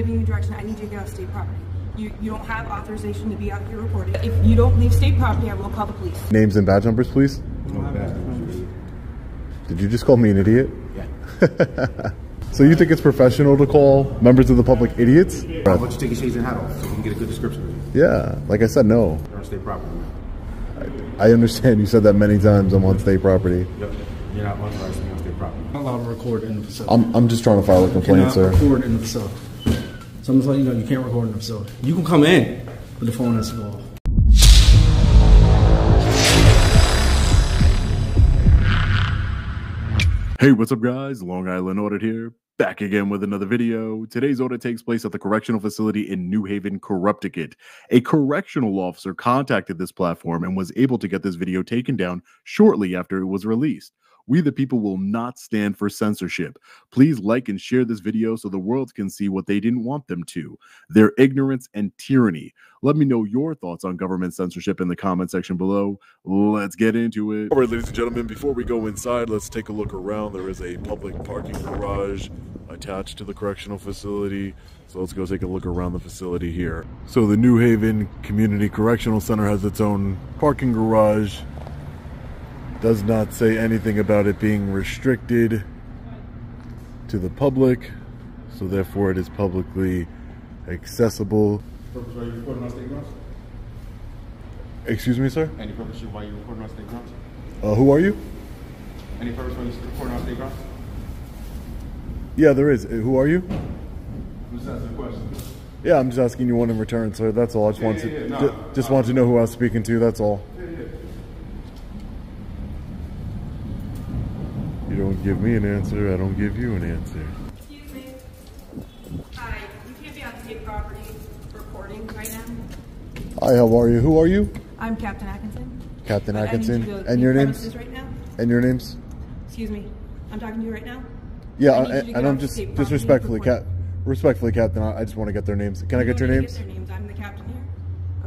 giving you direction. I need you to get off state property. You, you don't have authorization to be out here recording. If you don't leave state property, I will call the police. Names and badge numbers, please. Did you just call me an idiot? Yeah. So you think it's professional to call members of the public idiots? Why don't you take your shades and hat off so we can get a good description of you? Yeah, like I said, no. You're on state property. I understand you said that many times. I'm on state property. Yep. You're not authorized to be on state property. not allowed to record in the facility. I'm, I'm just trying to file a complaint, cannot sir. record in the facility. So I'm just letting you know you can't record in the. You can come in, but the phone has to go off. Hey, what's up, guys? Long Island Audit here, back again with another video. Today's audit takes place at the correctional facility in New Haven, Corrupticate. A correctional officer contacted this platform and was able to get this video taken down shortly after it was released. We the people will not stand for censorship. Please like and share this video so the world can see what they didn't want them to their ignorance and tyranny. Let me know your thoughts on government censorship in the comment section below. Let's get into it. All right, ladies and gentlemen, before we go inside, let's take a look around. There is a public parking garage attached to the correctional facility. So let's go take a look around the facility here. So the New Haven Community Correctional Center has its own parking garage does not say anything about it being restricted to the public, so therefore it is publicly accessible. Purpose why you recording on state grounds? Excuse me, sir? Any purpose why you recording on state grounds? Uh, who are you? Any purpose why you recording on state grounds? Yeah, there is. Uh, Who are you? I'm just asking a question. Yeah, I'm just asking you one in return, sir. That's all. I just Yeah, want yeah, to yeah, no, ju- just want to know who I was speaking to. That's all. Yeah, yeah. You don't give me an answer, I don't give you an answer. Excuse me. Hi, you can't be on state property recording right now. Hi, how are you? Who are you? I'm Captain Atkinson. Captain But Atkinson. you And your names? Right now. And your names? Excuse me. I'm talking to you right now. Yeah, I I you to and, I'm just state just respectfully, recording. Cap, respectfully, Captain. I I just want to get their names. Can I get your names? Get their names. I'm the captain here.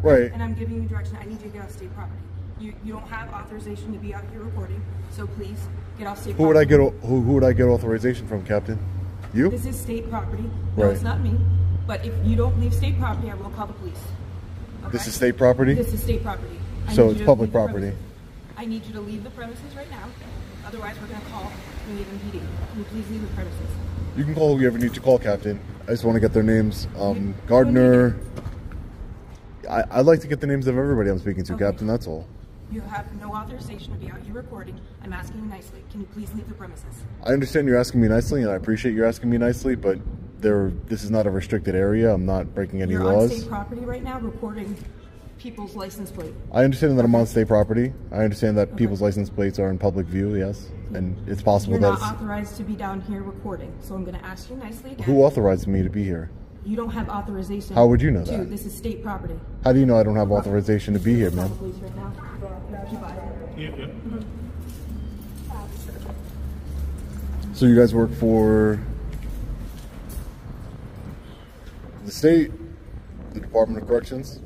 Right. And I'm giving you direction. I need you to get off state property. You you don't have authorization to be out here recording, so please get off state Who would I get? Who, who would I get authorization from, Captain? You? This is state property. No, Right. it's not me. But if you don't leave state property, I will call the police. This is state property. This is state property. I So it's public property. I need you to leave the premises right now. Otherwise, we're going to call New PD. Can you please leave the premises? You can call who you ever need to call, Captain. I just want to get their names. Um, Gardner. I, I'd like to get the names of everybody I'm speaking to, Okay. Captain. That's all. You have no authorization to be out here recording. I'm asking you nicely. Can you please leave the premises? I understand you're asking me nicely, and I appreciate you asking me nicely, but there, this is not a restricted area. I'm not breaking any You're on state property right now recording people's license plate. I understand that I'm on state property. I understand that people's license plates are in public view. Yes, and it's possible You're that not it's, authorized to be down here recording. So I'm going to ask you nicely again. who authorized me to be here. You don't have authorization. How would you know to. that? This is state property. How do you know I don't have authorization to be here, Call man? police right now. Grab your Bible. So you guys work for the state, the Department of Corrections?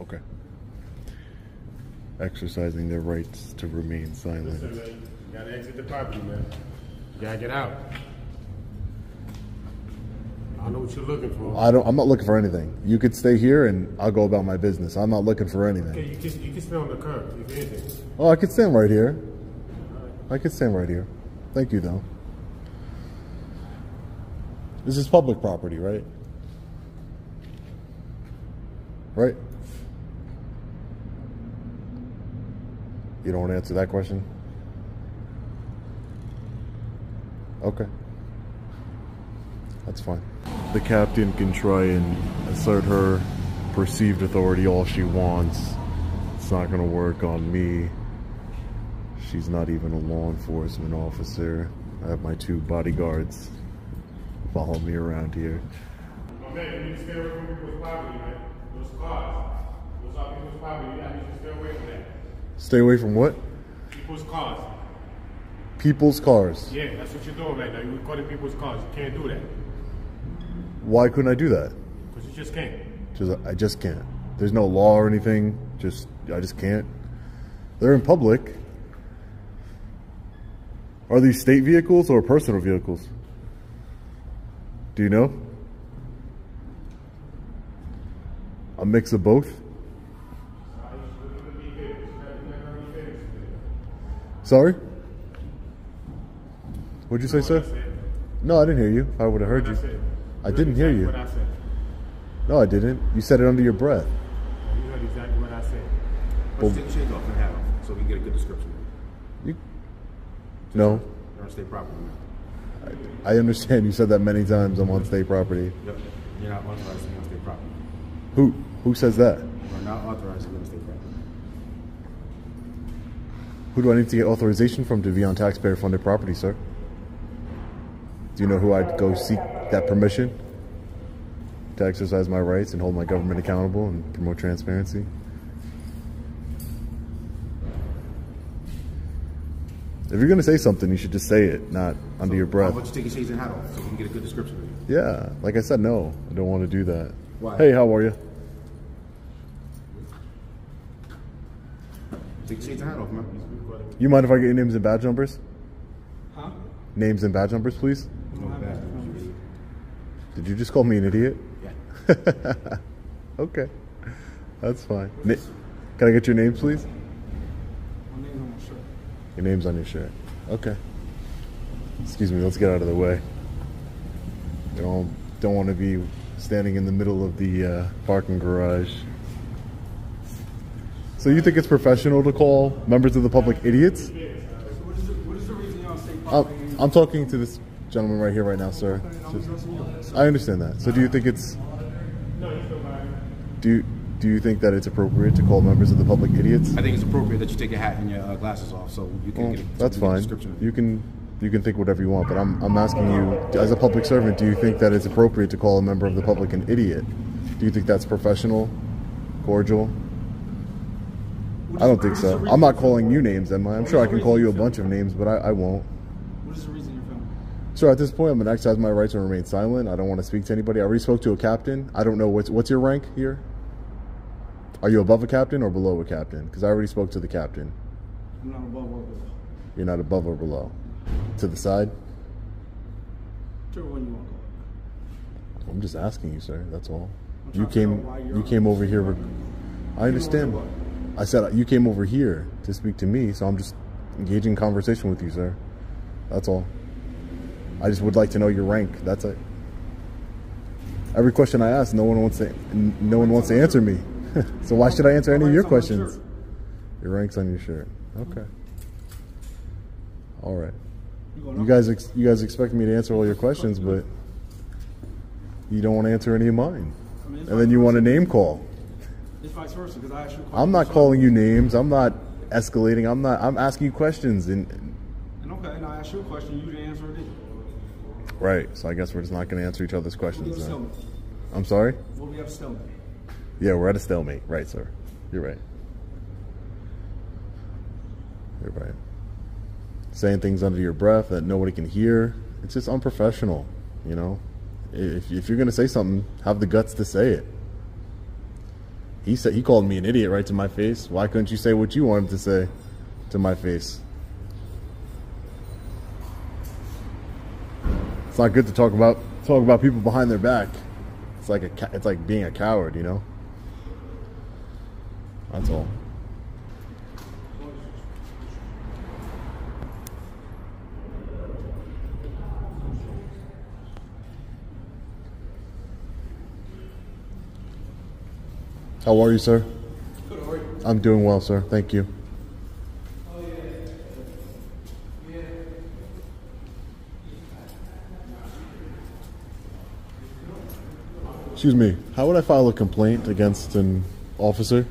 Okay. Exercising their rights to remain silent. Listen, man, you gotta exit the property, man. You gotta get out. I know what you're looking for. I don't. I'm not looking for anything. You could stay here, and I'll go about my business. I'm not looking for anything. Okay, you can, you can stay on the curb, if anything. Oh, I could stand right here. I could stand right here. Thank you, though. This is public property, right? Right? You don't want to answer that question? Okay. That's fine. The captain can try and assert her perceived authority all she wants. It's not going to work on me. She's not even a law enforcement officer. I have my two bodyguards follow me around here. My man, you need to stay away from people's property. Those cars. Those are people's property. I need you to stay away from that. Stay away from what? People's cars. People's cars. Yeah, that's what you're doing right now. You're recording people's cars. You can't do that. Why couldn't I do that? Because you just can't. Just I just can't. There's no law or anything. Just I just can't. They're in public. Are these state vehicles or personal vehicles? Do you know? A mix of both? Sorry? What'd you say, sir? No, I didn't hear you. I would have heard you. I didn't hear you. What I said. No, I didn't. You said it under your breath. You heard exactly what I said. Let's take the shades off and hat off so we can get a good description. You... No, You're on state property now. I understand. You said that many times. I'm on state property. Yep. You're not authorized to be on state property. Who who says that? You're not authorized to be on state property. Who do I need to get authorization from to be on taxpayer-funded property, sir? Do you know who I'd go seek that permission to exercise my rights and hold my government accountable and promote transparency? If you're gonna say something, you should just say it, not under your breath. How breath. about you take your shades and hat off so we can get a good description of you? Yeah, like I said, no, I don't want to do that. Why? Hey, how are you? Take your shades and hat off, man. You mind if I get your names and badge numbers? Huh? Names and badge numbers, please. No bad. Did you just call me an idiot? Yeah. Okay, that's fine. Na- Can I get your name, please? My name's on my shirt. Your name's on your shirt. Okay. Excuse me. Let's get out of the way. You know, don't want to be standing in the middle of the uh, parking garage. So you think it's professional to call members of the public idiots? What is the, what is the reason y'all state I'm. I'm talking to this gentleman right here, right now, sir. I'm Just- I understand that. So do you think it's do you, do you think that it's appropriate to call members of the public idiots? I think it's appropriate that you take your hat and your uh, glasses off so you can Well, get a, so that's get a fine. description you. You can you can think whatever you want, but I'm I'm asking you as a public servant, do you think that it's appropriate to call a member of the public an idiot? Do you think that's professional, cordial? What I don't think what is the so. I'm not calling you names, am I? I'm sure I can call you a bunch of names, but I, I won't. What is the reason you're filming? So at this point, I'm gonna exercise my right to remain silent. I don't want to speak to anybody. I already spoke to a captain. I don't know what's what's your rank here. Are you above a captain or below a captain? Because I already spoke to the captain. I'm not above or below. You're not above or below. To the side. Whichever one you want to. I'm just asking you, sir. That's all. I'm You to came. You came over here. I understand. I said you came over here to speak to me, so I'm just engaging conversation with you, sir. That's all. I just would like to know your rank. That's it. Every question I ask, no one wants to. No one wants to answer me. so why should I answer any of your Rank's on my questions? Your rank's on your shirt. Okay. All right. You going You up? guys, ex- you guys expect me to answer all your questions, but you don't want to answer any of mine, I mean, it's and then you want a name call. It's vice versa because I asked you. I'm not calling you names. I'm not escalating. I'm not. I'm asking you questions. And okay, and I asked you a question. You didn't answer it. Either. Right. So I guess we're just not going to answer each other's What do we questions. Then. I'm sorry. What do we have to stalemate? Yeah, we're at a stalemate. Right, sir. You're right. You're right. Saying things under your breath that nobody can hear. It's just unprofessional. You know. If if you're going to say something, have the guts to say it. He said he called me an idiot right to my face. Why couldn't you say what you wanted to say to my face? Not good to talk about talk about people behind their back. It's like a it's like being a coward, you know. That's all. How are you, sir? I'm doing well, sir. Thank you. Excuse me. How would I file a complaint against an officer?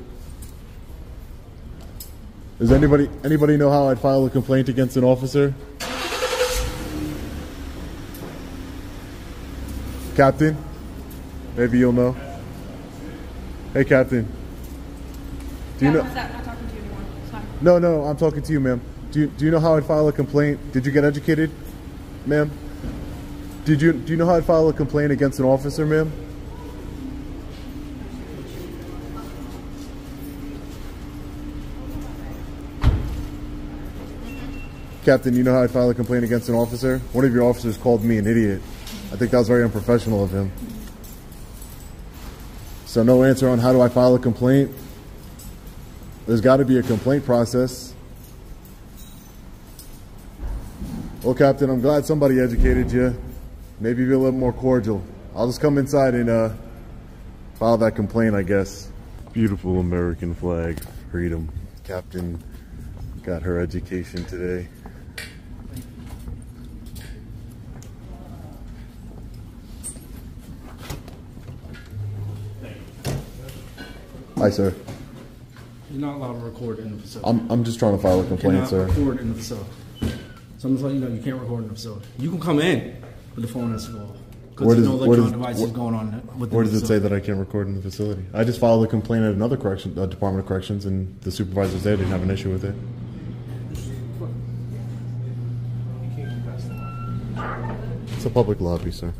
Does anybody anybody know how I'd file a complaint against an officer? Captain? Maybe you'll know. Hey, Captain. Do you yeah, know? that? I'm not talking to you anymore. It's fine. No, no, I'm talking to you, ma'am. Do you, do you know how I'd file a complaint? Did you get educated, ma'am? Did you do you know how I'd file a complaint against an officer, ma'am? Captain, you know how I'd file a complaint against an officer? One of your officers called me an idiot. I think that was very unprofessional of him. So no answer on how do I file a complaint. There's got to be a complaint process. Well, Captain, I'm glad somebody educated you. Maybe be a little more cordial. I'll just come inside and uh, file that complaint, I guess. Beautiful American flag, freedom. Captain got her education today. Hi, sir. You're not allowed to record in the facility. I'm, I'm just trying to file a you complaint, sir. record in the facility. So I'm just letting you know you can't record in the facility. You can come in, but the phone has to go off. Where Because does- there's no where electronic does- devices where- going on with Where does it say that I can't record in the facility? I just filed a complaint at another correction, uh, Department of Corrections, and the supervisors there didn't have an issue with it. It's a public lobby, sir.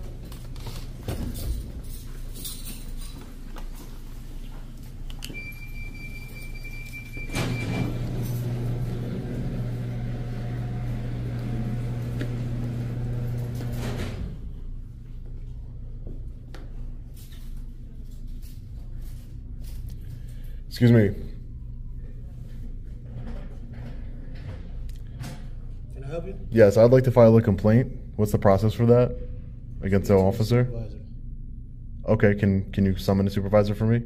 Excuse me. Can I help you? Yes, I'd like to file a complaint. What's the process for that? Against the officer? Supervisor. Okay, can can you summon a supervisor for me?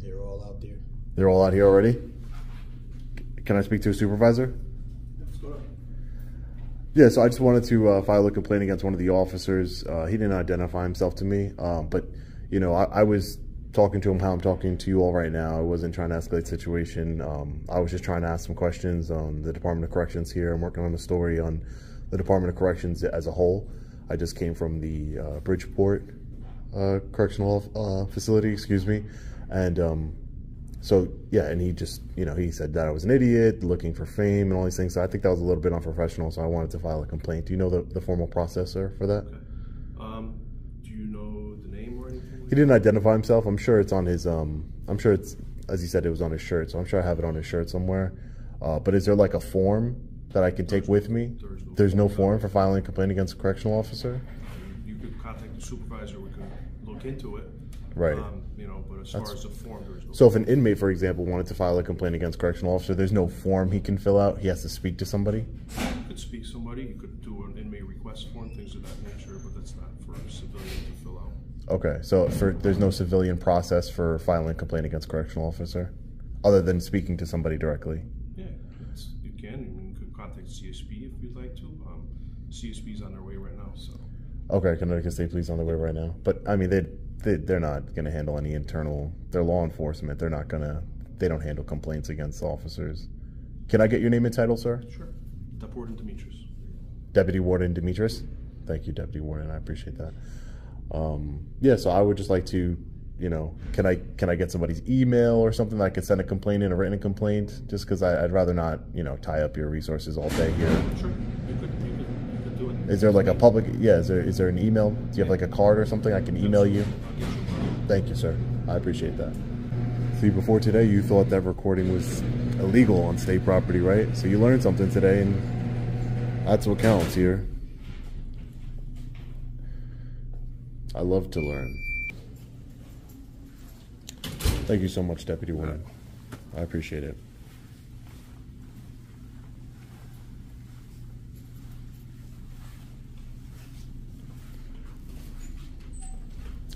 They're all out there. They're all out here already? Can I speak to a supervisor? Yeah, so I just wanted to uh, file a complaint against one of the officers. Uh, he didn't identify himself to me, um, but you know, I, I was talking to him how I'm talking to you all right now. I wasn't trying to escalate the situation. Um, I was just trying to ask some questions on the Department of Corrections here. I'm working on a story on the Department of Corrections as a whole. I just came from the uh, Bridgeport uh, correctional uh, facility, excuse me, and um, so yeah, and he just you know he said that I was an idiot, looking for fame and all these things. So I think that was a little bit unprofessional. So I wanted to file a complaint. Do you know the, the formal process, sir, for that? Um, do you know the name or anything? He didn't identify himself. I'm sure it's on his. Um, I'm sure it's as he said it was on his shirt. So I'm sure I have it on his shirt somewhere. Uh, but is there like a form that I can take with me? There is no There's no form. for filing a complaint against a correctional officer. You could contact the supervisor. We could look into it. Right. Um, you know, but as far as the form, there is no. So if an inmate, for example, wanted to file a complaint against a correctional officer, there's no form he can fill out. He has to speak to somebody. you could speak to somebody. You could do an inmate request form, things of that nature. But that's not for a civilian to fill out. Okay, so for there's no civilian process for filing a complaint against a correctional officer, other than speaking to somebody directly. Yeah, you can. I mean, you could contact CSP if you'd like to. Um, CSP's on their way right now, so. Okay, Connecticut State Police on the way right now, but I mean they they they're not going to handle any internal. They're law enforcement. They're not going to. They don't handle complaints against officers. Can I get your name and title, sir? Sure. Deported Demetrius. Deputy Warden Demetris. Thank you, Deputy Warden. I appreciate that. Um, yeah, so I would just like to, you know, can I can I get somebody's email or something that I could send a complaint in, a written complaint, just because I'd rather not, you know, tie up your resources all day here. Sure. You could, you could, you could do it. Is there like a public? Yeah, is there is there an email? Do you have like a card or something I can email you? I'll get you one. Thank you, sir. I appreciate that. See, before today, you thought that recording was illegal on state property, right? So you learned something today, and that's what counts here. I love to learn. Thank you so much, Deputy Warden. I appreciate it.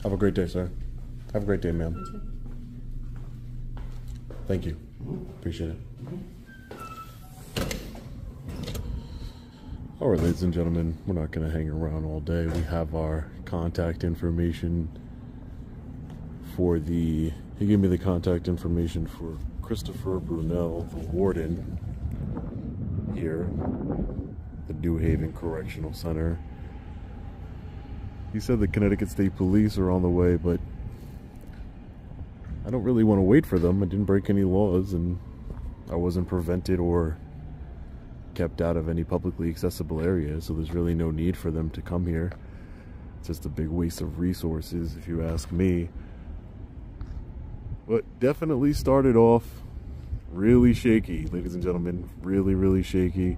Have a great day, sir. Have a great day, ma'am. Thank you. Appreciate it. All right, ladies and gentlemen, we're not going to hang around all day. We have our contact information for the. He gave me the contact information for Christopher Brunel, the warden here, the New Haven Correctional Center. He said the Connecticut State Police are on the way, but I don't really want to wait for them. I didn't break any laws, and I wasn't prevented or kept out of any publicly accessible area, so there's really no need for them to come here. Just a big waste of resources, if you ask me. But definitely started off really shaky, ladies and gentlemen. Really, really shaky.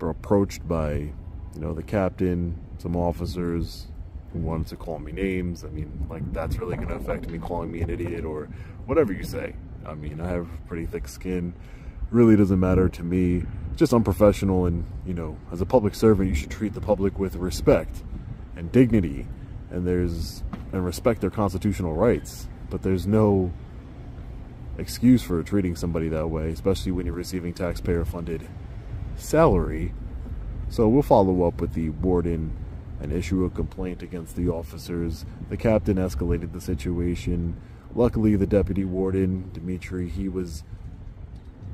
Approached by, you know, the captain, some officers who wanted to call me names. I mean, like that's really going to affect me calling me an idiot or whatever you say. I mean, I have pretty thick skin. Really doesn't matter to me. Just unprofessional and, you know, as a public servant, you should treat the public with respect and dignity and there's and respect their constitutional rights. But there's no excuse for treating somebody that way, especially when you're receiving taxpayer funded salary. So we'll follow up with the warden and issue a complaint against the officers. The captain escalated the situation. Luckily, the deputy warden, Dimitri, he was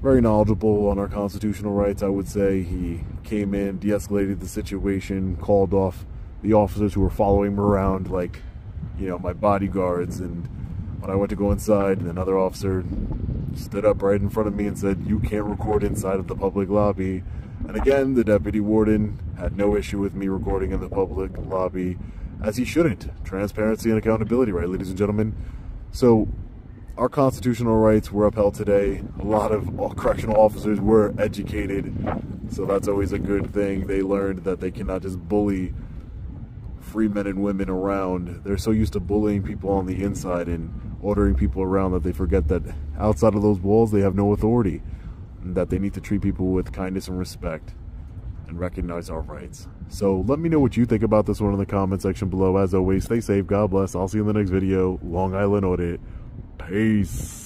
very knowledgeable on our constitutional rights, I would say. He came in, de escalated the situation, called off the officers who were following me around like, you know, my bodyguards. And when I went to go inside, another officer stood up right in front of me and said, You can't record inside of the public lobby. And again, the deputy warden had no issue with me recording in the public lobby, as he shouldn't. Transparency and accountability, right, ladies and gentlemen? So, our constitutional rights were upheld today. A lot of correctional officers were educated, so that's always a good thing. They learned that they cannot just bully free men and women around. They're so used to bullying people on the inside and ordering people around that they forget that outside of those walls they have no authority and that they need to treat people with kindness and respect and recognize our rights. So let me know what you think about this one in the comment section below. As always, stay safe. God bless. I'll see you in the next video. Long Island Audit. Peace.